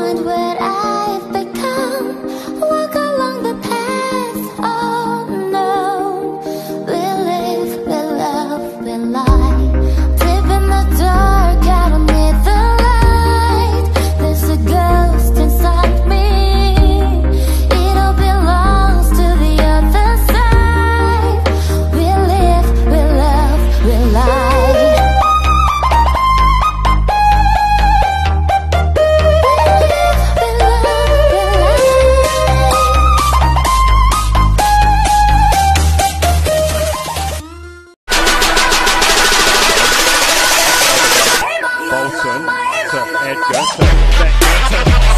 want what I tough, act tough, act tough.